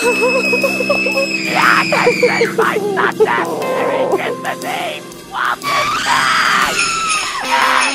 yeah, that's right, my thunder! There is just the name! What is that?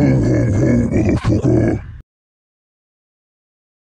ho, ho, motherfucker.